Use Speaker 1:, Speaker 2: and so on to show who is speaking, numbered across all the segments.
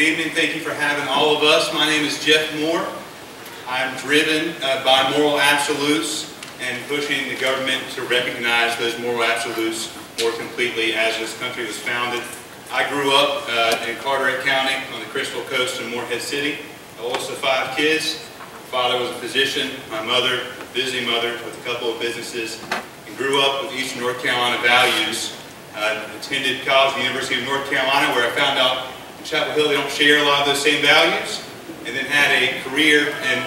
Speaker 1: evening. Thank you for having all of us. My name is Jeff Moore. I'm driven uh, by moral absolutes and pushing the government to recognize those moral absolutes more completely as this country was founded. I grew up uh, in Carteret County on the Crystal Coast in Morehead City. I oldest of five kids. My father was a physician. My mother, busy mother with a couple of businesses. And grew up with Eastern North Carolina values. Uh, attended college, the University of North Carolina, where I found out Chapel Hill they don't share a lot of those same values. And then had a career in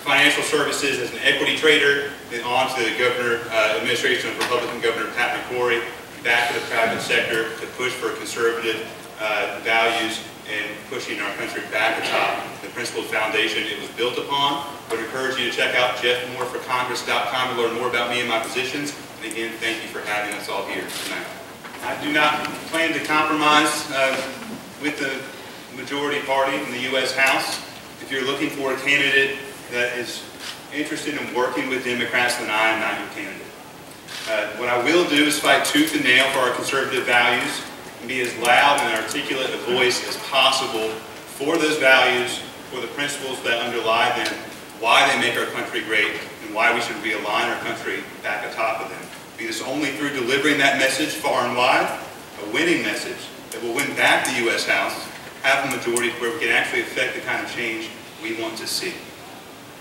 Speaker 1: financial services as an equity trader, then on to the governor, uh, administration of Republican Governor Pat McCrory, back to the private sector to push for conservative uh, values and pushing our country back atop the principled foundation it was built upon. Would encourage you to check out jeffmooreforcongress.com to learn more about me and my positions. And again, thank you for having us all here tonight. I do not plan to compromise uh, with the majority party in the U.S. House. If you're looking for a candidate that is interested in working with Democrats, then I am not your candidate. Uh, what I will do is fight tooth and nail for our conservative values and be as loud and articulate a voice as possible for those values, for the principles that underlie them, why they make our country great, and why we should realign our country back atop of them. Be this only through delivering that message far and wide, a winning message that will win back the U.S. House, have a majority where we can actually affect the kind of change we want to see.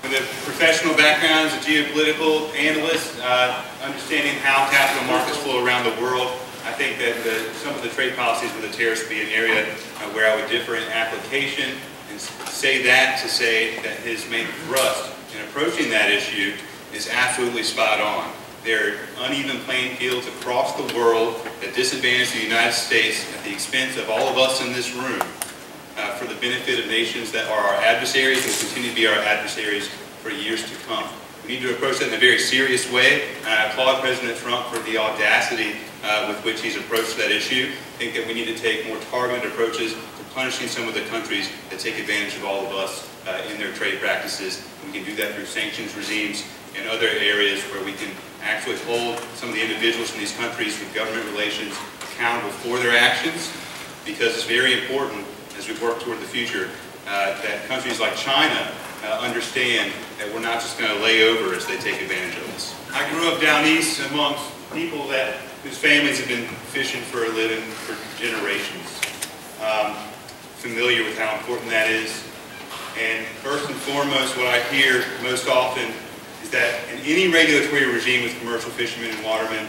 Speaker 1: With a professional background as a geopolitical analyst, uh, understanding how capital markets flow around the world, I think that the, some of the trade policies with the tariffs would be an area uh, where I would differ in application and say that to say that his main thrust in approaching that issue is absolutely spot on. There are uneven playing fields across the world that disadvantage the United States at the expense of all of us in this room uh, for the benefit of nations that are our adversaries and will continue to be our adversaries for years to come. We need to approach that in a very serious way. And I applaud President Trump for the audacity uh, with which he's approached that issue. I think that we need to take more targeted approaches to punishing some of the countries that take advantage of all of us uh, in their trade practices. And we can do that through sanctions regimes and other areas where we can actually hold some of the individuals in these countries with government relations accountable for their actions because it's very important as we work toward the future, uh, that countries like China uh, understand that we're not just going to lay over as they take advantage of us. I grew up down east amongst people that whose families have been fishing for a living for generations. Um, familiar with how important that is. And first and foremost, what I hear most often is that in any regulatory regime with commercial fishermen and watermen,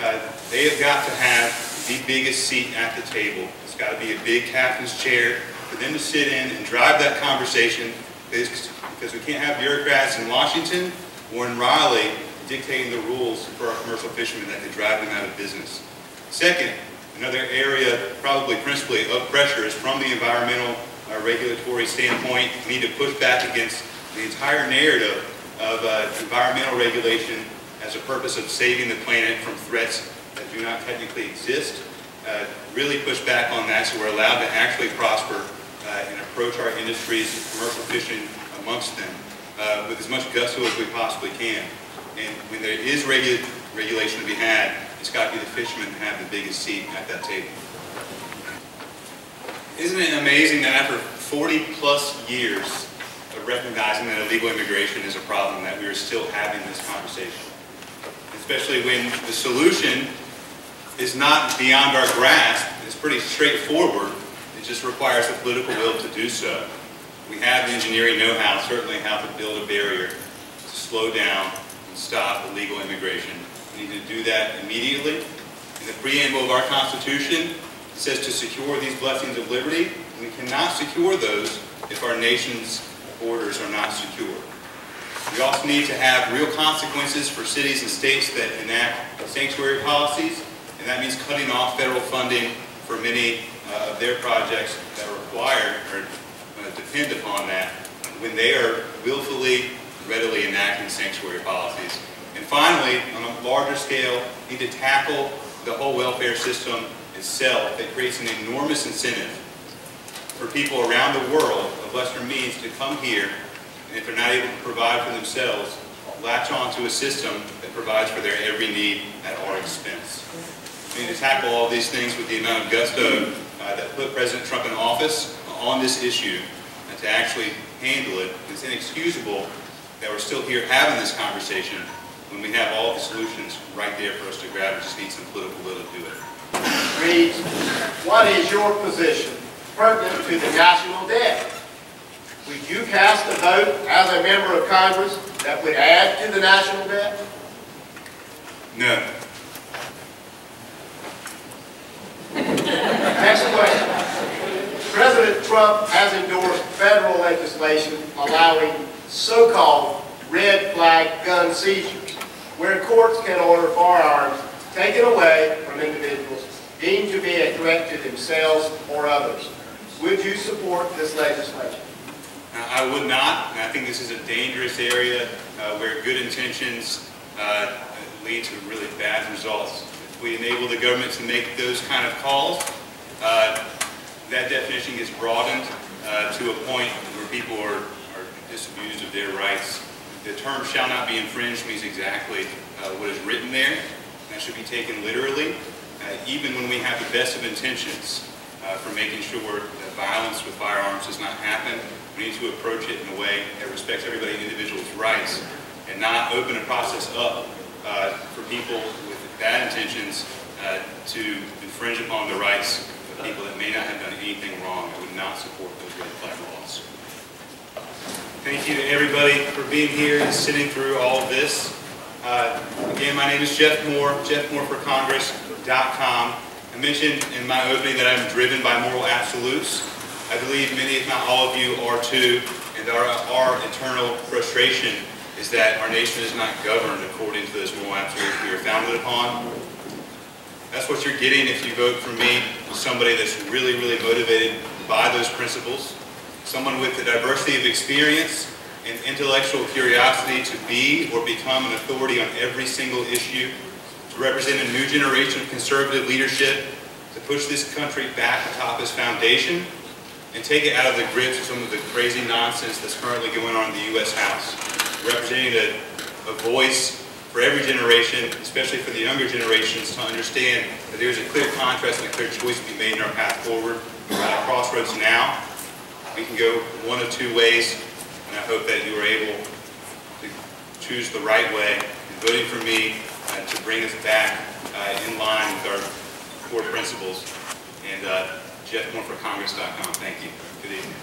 Speaker 1: uh, they have got to have the biggest seat at the table It's got to be a big captain's chair for them to sit in and drive that conversation because we can't have bureaucrats in Washington or in Raleigh dictating the rules for our commercial fishermen that could drive them out of business. Second, another area, probably principally of pressure, is from the environmental uh, regulatory standpoint. We need to push back against the entire narrative of uh, environmental regulation as a purpose of saving the planet from threats that do not technically exist uh, really push back on that so we're allowed to actually prosper uh, and approach our industries, commercial fishing amongst them, uh, with as much gusto as we possibly can. And when there is regu regulation to be had, it's got to be the fishermen who have the biggest seat at that table. Isn't it amazing that after 40 plus years recognizing that illegal immigration is a problem that we are still having this conversation? Especially when the solution is not beyond our grasp. It's pretty straightforward. It just requires the political will to do so. We have the engineering know-how, certainly how to build a barrier to slow down and stop illegal immigration. We need to do that immediately. In the preamble of our Constitution, it says to secure these blessings of liberty. We cannot secure those if our nation's borders are not secure. We also need to have real consequences for cities and states that enact sanctuary policies and that means cutting off federal funding for many uh, of their projects that require or uh, depend upon that when they are willfully, readily enacting sanctuary policies. And finally, on a larger scale, need to tackle the whole welfare system itself that creates an enormous incentive for people around the world of means to come here, and if they're not able to provide for themselves, latch on to a system that provides for their every need at our expense. We need to tackle all these things with the amount of gusto uh, that put President Trump in office on this issue and to actually handle it. It's inexcusable that we're still here having this conversation when we have all the solutions right there for us to grab. We just need some political will to do it.
Speaker 2: reads, what is your position pertinent to the national debt? Cast a vote as a member of Congress that would add to the national debt?
Speaker 1: No.
Speaker 2: Next question. President Trump has endorsed federal legislation allowing so-called red flag gun seizures, where courts can order firearms taken away from individuals deemed to be a threat to themselves or others. Would you support this legislation?
Speaker 1: I would not, and I think this is a dangerous area uh, where good intentions uh, lead to really bad results. If we enable the government to make those kind of calls, uh, that definition gets broadened uh, to a point where people are, are disabused of their rights. The term shall not be infringed means exactly uh, what is written there. That should be taken literally, uh, even when we have the best of intentions for making sure that violence with firearms does not happen. We need to approach it in a way that respects everybody, individual's rights, and not open a process up uh, for people with bad intentions uh, to infringe upon the rights of people that may not have done anything wrong. I would not support those red flag laws. Thank you to everybody for being here and sitting through all of this. Uh, Again, my name is Jeff Moore, jeffmooreforcongress.com. I mentioned in my opening that I'm driven by moral absolutes. I believe many, if not all of you, are too, and our, our eternal frustration is that our nation is not governed according to those moral absolutes we are founded upon. That's what you're getting if you vote for me, somebody that's really, really motivated by those principles, someone with the diversity of experience and intellectual curiosity to be or become an authority on every single issue, to represent a new generation of conservative leadership, to push this country back atop its foundation, and take it out of the grips of some of the crazy nonsense that's currently going on in the U.S. House, representing a, a voice for every generation, especially for the younger generations, to understand that there's a clear contrast and a clear choice to be made in our path forward. We're at a crossroads now. We can go one of two ways, and I hope that you are able to choose the right way in voting for me uh, to bring us back uh, in line with our core principles. And uh, JeffMooreForCongress.com. Thank you. Good evening.